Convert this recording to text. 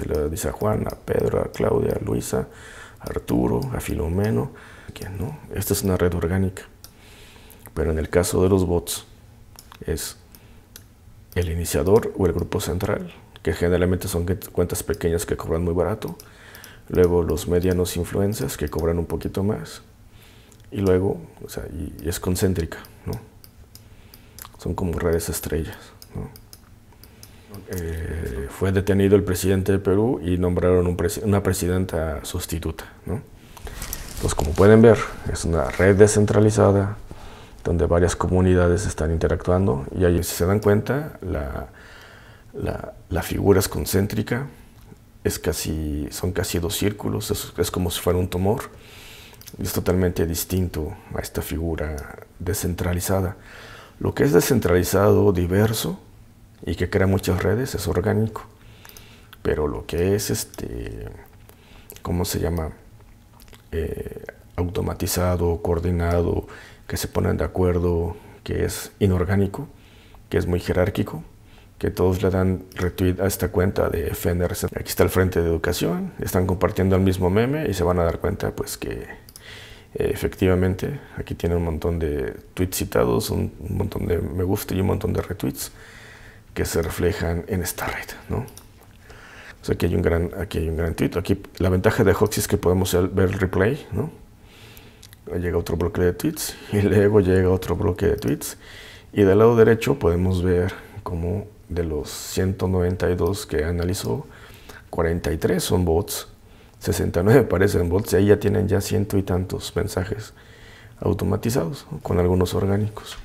Se le dice a Juan, a Pedro, a Claudia, a Luisa, a Arturo, a Filomeno. ¿no? Esta es una red orgánica. Pero en el caso de los bots es el iniciador o el grupo central, que generalmente son cuentas pequeñas que cobran muy barato. Luego los medianos influencers que cobran un poquito más. Y luego, o sea, y, es concéntrica, ¿no? Son como redes estrellas, eh, fue detenido el presidente de Perú y nombraron una presidenta sustituta, ¿no? Entonces, como pueden ver, es una red descentralizada donde varias comunidades están interactuando y ahí, si se dan cuenta, la, la, figura es concéntrica, es casi, son casi dos círculos, es, como si fuera un tumor. Es totalmente distinto a esta figura descentralizada. Lo que es descentralizado, diverso y que crea muchas redes es orgánico. Pero lo que es este, ¿cómo se llama? Eh, automatizado, coordinado, que se ponen de acuerdo, que es inorgánico, que es muy jerárquico, que todos le dan retweet a esta cuenta de FNRC. Aquí está el Frente de Educación, están compartiendo el mismo meme y se van a dar cuenta pues que eh, efectivamente aquí tiene un montón de tweets citados, un, montón de me gusta y un montón de retweets que se reflejan en esta red, ¿no? Aquí hay un gran, aquí hay un gran tweet. Aquí la ventaja de Hoxie es que podemos ver el replay, ¿no? llega otro bloque de tweets y luego llega otro bloque de tweets y del lado derecho podemos ver como de los 192 que analizó 43 son bots 69 parecen bots y ahí ya tienen ya ciento y tantos mensajes automatizados con algunos orgánicos